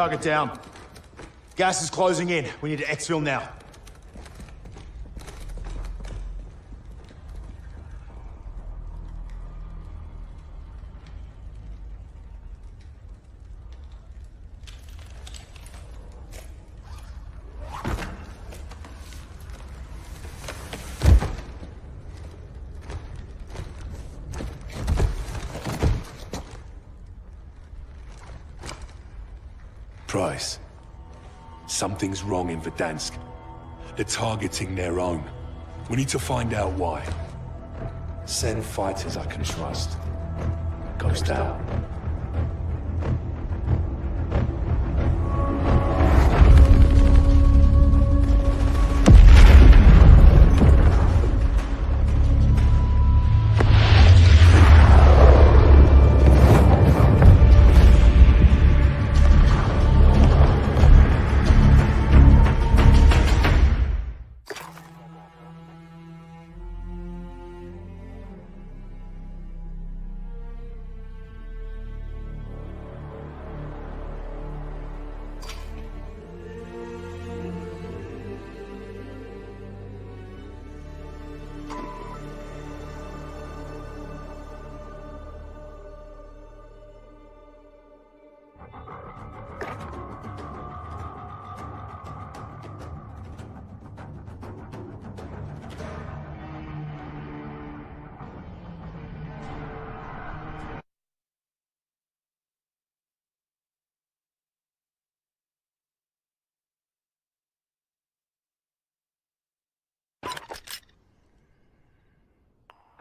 Target down. Gas is closing in. We need to exfil now. Price. Something's wrong in Verdansk. They're targeting their own. We need to find out why. Send fighters I can trust. Ghost out.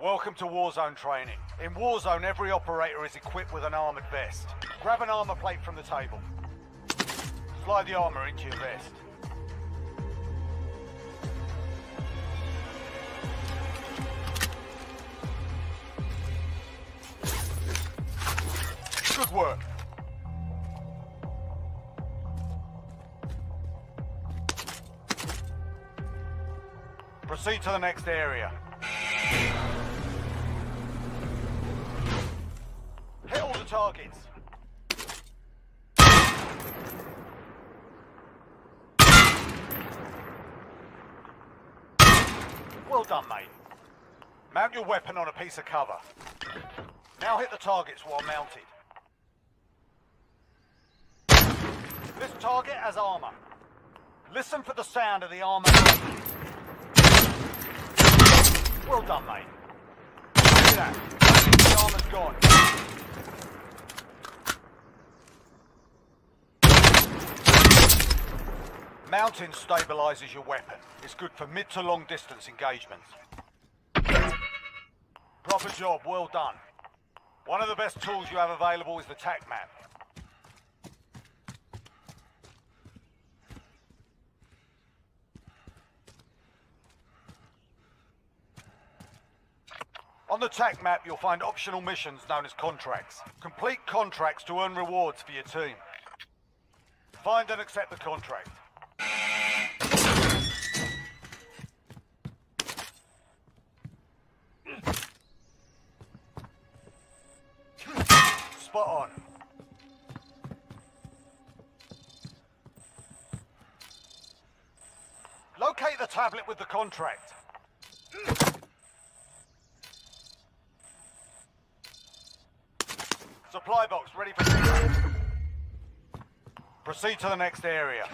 Welcome to Warzone training. In Warzone, every operator is equipped with an armored vest. Grab an armor plate from the table. Slide the armor into your vest. Good work. Proceed to the next area. Targets. Well done, mate. Mount your weapon on a piece of cover. Now hit the targets while mounted. This target has armor. Listen for the sound of the armor. Well done, mate. Look at that. The armor's gone. Mounting stabilizes your weapon. It's good for mid to long distance engagements. Proper job, well done. One of the best tools you have available is the TAC map. On the TAC map, you'll find optional missions known as contracts. Complete contracts to earn rewards for your team. Find and accept the contract. Tablet with the contract. Supply box ready for pickup. Proceed to the next area.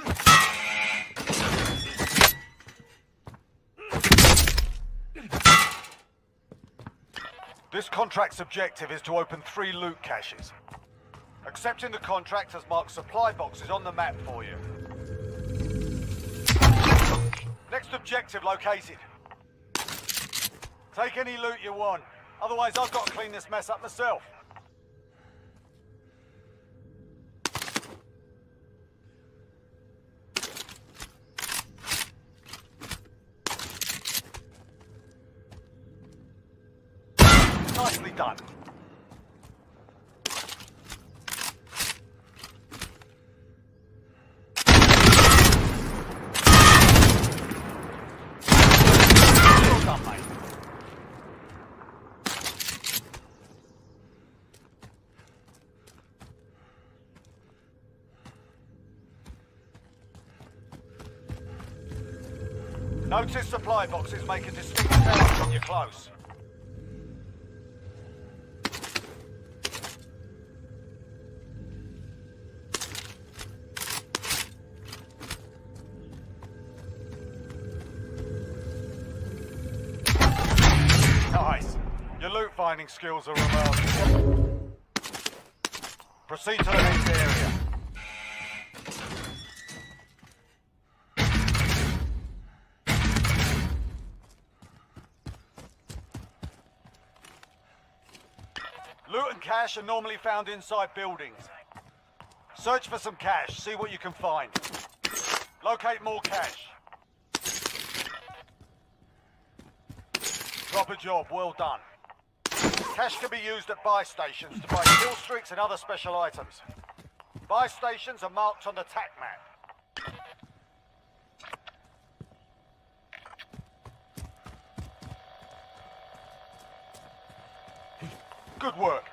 This contract's objective is to open three loot caches. Accepting the contract has marked supply boxes on the map for you. Next objective located. Take any loot you want. Otherwise, I've got to clean this mess up myself. Nicely done. Well done, mate. Notice supply boxes make a distinct sound when you're close. Nice. Your loot finding skills are remarkable. Proceed to the next area. Loot and cash are normally found inside buildings. Search for some cash, see what you can find. Locate more cash. Proper job, well done. Cash can be used at buy stations to buy kill streaks and other special items. Buy stations are marked on the TAC map. Good work.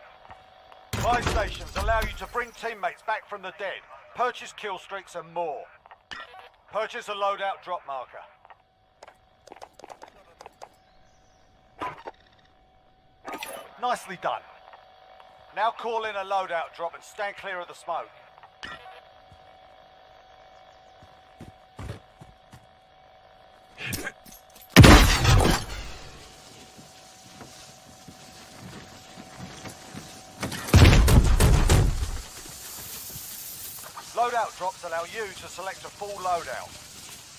Buy stations allow you to bring teammates back from the dead, purchase kill streaks and more. Purchase a loadout drop marker. Nicely done. Now call in a loadout drop and stand clear of the smoke. Loadout drops allow you to select a full loadout.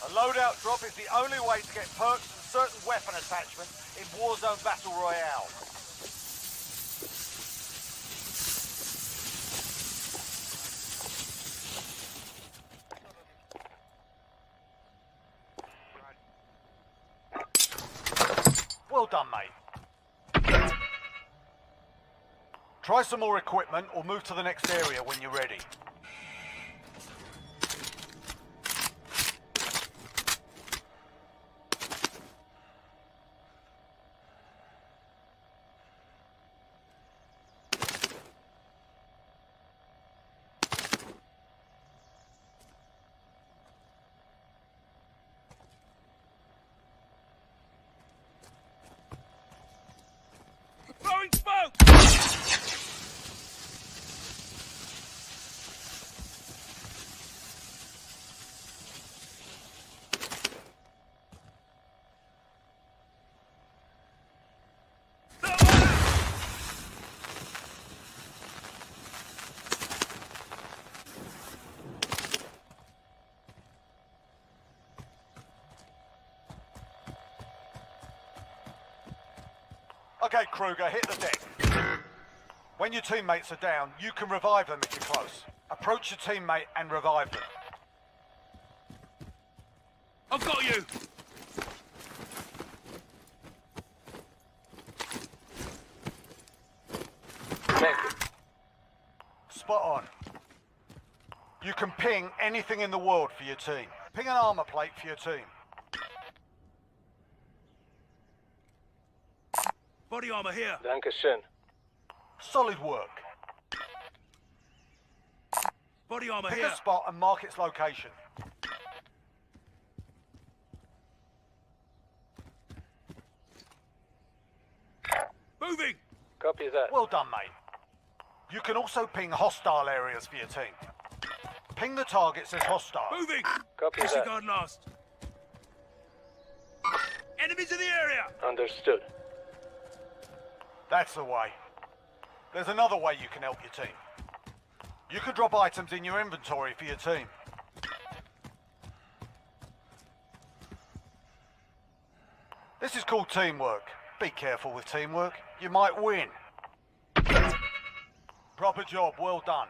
A loadout drop is the only way to get perks and certain weapon attachments in Warzone Battle Royale. Well done, mate. Try some more equipment or move to the next area when you're ready. Throwing smoke! Okay, Kruger, hit the deck. When your teammates are down, you can revive them if you're close. Approach your teammate and revive them. I've got you! Spot on. You can ping anything in the world for your team. Ping an armor plate for your team. Body armor here. Dankeschön. Solid work. Body armor Pick here. a spot and mark its location. Moving! Copy that. Well done, mate. You can also ping hostile areas for your team. Ping the targets as hostile. Moving! Copy that. guard last. Enemies in the area! Understood. That's the way. There's another way you can help your team. You can drop items in your inventory for your team. This is called teamwork. Be careful with teamwork. You might win. Proper job, well done.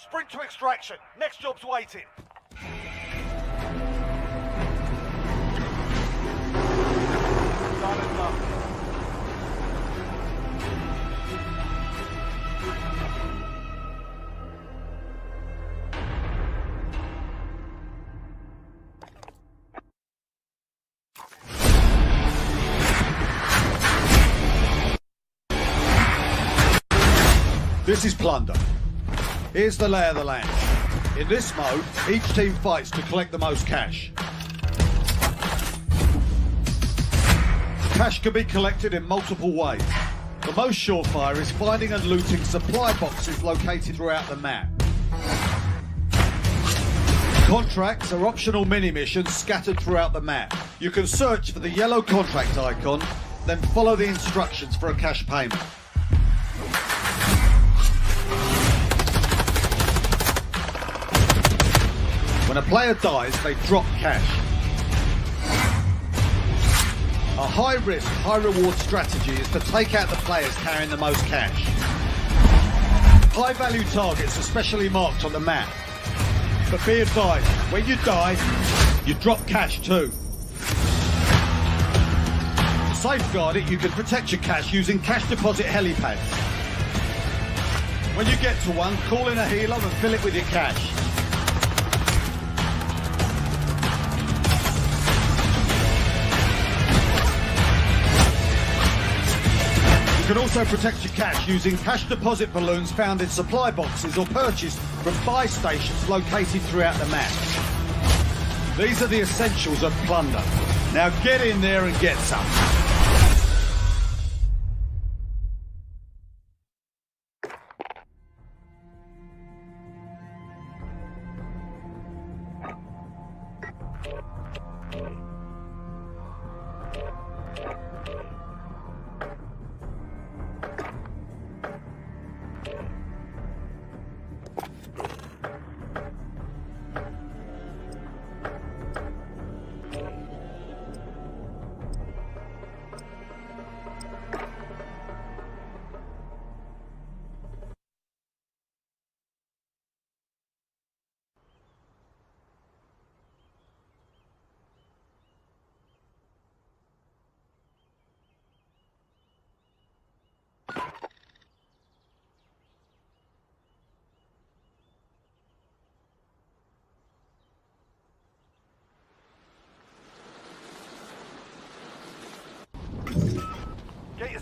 Sprint to extraction. Next job's waiting. This is plunder. Here's the lay of the land. In this mode, each team fights to collect the most cash. Cash can be collected in multiple ways. The most surefire is finding and looting supply boxes located throughout the map. Contracts are optional mini missions scattered throughout the map. You can search for the yellow contract icon, then follow the instructions for a cash payment. When a player dies, they drop cash. A high risk, high reward strategy is to take out the players carrying the most cash. High value targets are specially marked on the map. But be advised, when you die, you drop cash too. To safeguard it, you can protect your cash using cash deposit helipads. When you get to one, call in a helo and fill it with your cash. You can also protect your cash using cash deposit balloons found in supply boxes or purchased from buy stations located throughout the map. These are the essentials of plunder. Now get in there and get some.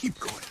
Keep going.